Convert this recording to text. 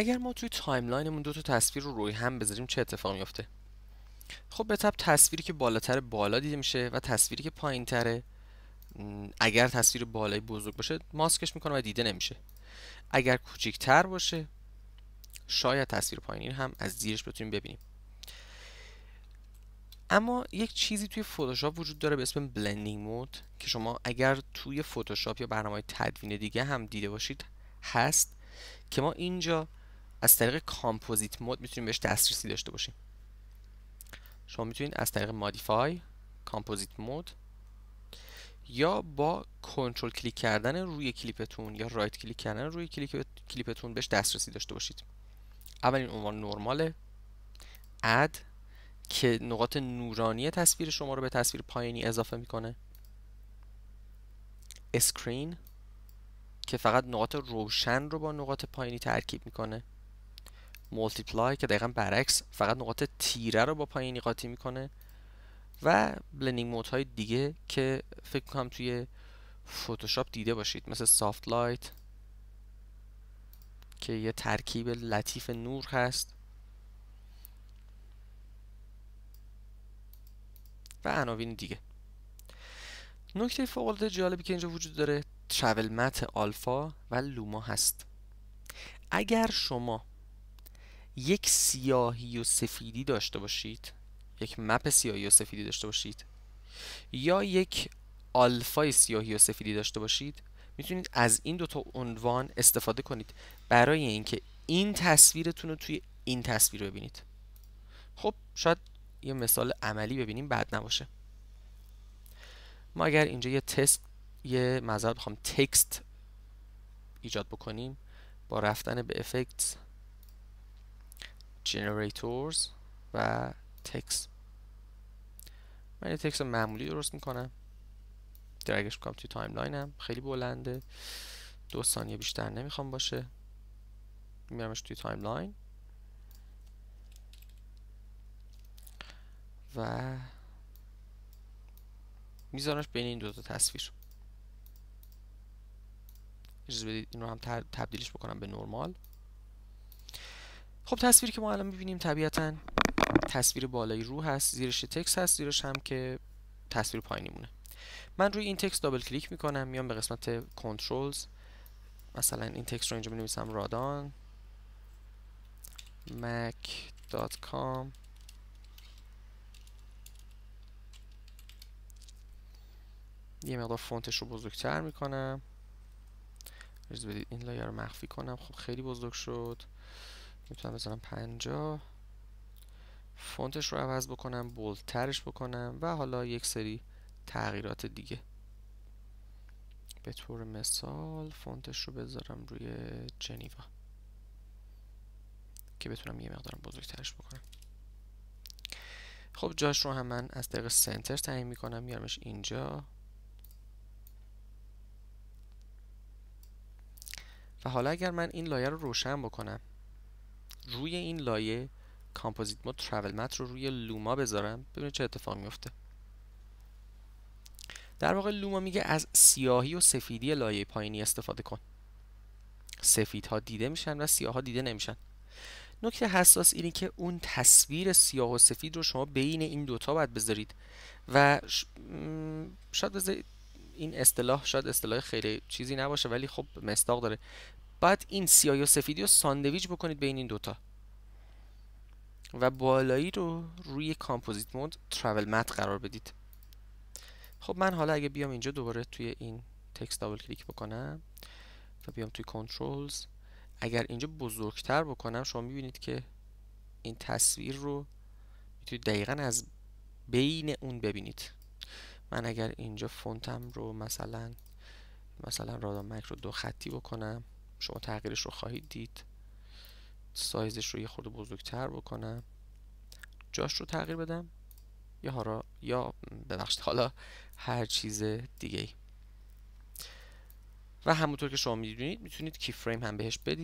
اگر ما توی timeline مون دو تا تصویر رو روی هم بذاریم چه اتفاقی میفته خب بالطبع تصویری که بالاتر بالا دیده میشه و تصویری که پایین تره اگر تصویر بالایی بزرگ باشه ماسکش می‌کنه و دیده نمیشه. اگر کوچیکتر باشه شاید تصویر پایینی هم از زیرش بتونیم ببینیم. اما یک چیزی توی فتوشاپ وجود داره به اسم blending mode که شما اگر توی فتوشاپ یا برنامه تدوین دیگه هم دیده باشید هست که ما اینجا از طریق composite mode می‌تونیم بهش دسترسی داشته باشیم. شما می‌تونید از طریق modify composite mode یا با control click کردن روی کلیپتون یا right click کردن روی کلیپتون بهش دسترسی داشته باشید. اولین عنوان نرماله. add که نقاط نورانی تصویر شما رو به تصویر پایینی اضافه می‌کنه. screen که فقط نقاط روشن رو با نقاط پایینی ترکیب می‌کنه. multiply که دقیقا برعکس فقط نقاط تیره رو با پایینی قاطی می‌کنه و blending mode های دیگه که فکر کنم توی فتوشاپ دیده باشید. مثل soft light که یه ترکیب لطیف نور هست. و عناوین دیگه. نکته فوق جالبی که اینجا وجود داره ترافل مت آلفا و لوما هست. اگر شما یک سیاهی و سفیدی داشته باشید. یک مپ سیاهی و سفیدی داشته باشید. یا یک آلفای سیاهی و سفیدی داشته باشید. می‌تونید از این دوتا عنوان استفاده کنید برای اینکه این تصویرتون رو توی این تصویر ببینید. خب شاید یه مثال عملی ببینیم بد نباشه. ما اگر اینجا یه text یه معذرت می‌خوام text ایجاد بکنیم با رفتن به effect generators و text من یه text معمولی درست می‌کنم. drag ش می‌کنم توی timeline م خیلی بلنده. دو ثانیه بیشتر نمی‌خوام باشه. میارمش توی timeline و میذارمش بین این دو تا تصویر. اجازه بدید این رو هم تبدیلش بکنم به نرمال خب تصویری که ما الان می‌بینیم طبیعتا تصویر بالایی رو هست زیرش تکس هست زیرش هم که تصویر پایینی‌مونه من روی این text double click می‌کنم میام به قسمت controls. مثلا این تکست رو اینجا بنویسم رادان mac.com یه مقدار فونتش رو بزرگتر می‌کنم. اجازه بدید این لایه رو مخفی کنم. خب خیلی بزرگ شد. می‌تونم بزنم پنجاه. فونتش رو عوض بکنم بولترش بکنم و حالا یک سری تغییرات دیگه. به طور مثال فونتش رو بذارم روی جنیوا که بتونم یه مقدارم بزرگترش بکنم. خب جاش رو هم من از طریق سنتر تعیین می‌کنم میارمش اینجا. و حالا اگر من این لایه رو روشن بکنم روی این لایه کامپوزیت مود ترافل مت رو روی لوما بذارم ببینید چه اتفاق میفته. در واقع luma میگه از سیاهی و سفیدی لایه پایینی استفاده کن. سفیدها دیده میشن و سیاه دیده نمیشن. نکته حساس اینه که اون تصویر سیاه و سفید رو شما بین این دوتا باید بذارید و شاید بذارید این اصطلاح شاید اصطلاح خیلی چیزی نباشه ولی خب مصداق داره. بعد این سیاه و سفیدی رو ساندویچ بکنید بین این دوتا. و بالایی رو روی composite mode travel matte قرار بدید. خب من حالا اگه بیام اینجا دوباره توی این تکست دابل کلیک بکنم و بیام توی کنترلز اگر اینجا بزرگتر بکنم شما می‌بینید که این تصویر رو می‌تونید دقیقا از بین اون ببینید. من اگر اینجا فونتم رو مثلا مثلا رادان مک رو دو خطی بکنم. شما تغییرش رو خواهید دید. سایزش رو یه خورده بزرگتر بکنم. جاش رو تغییر بدم. یا حالا یا ببخشید حالا هر چیز دیگه و همونطور که شما می‌دونید می‌تونید کی فریم هم بهش بدید.